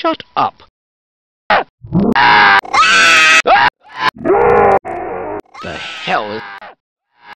Shut up. The hell is...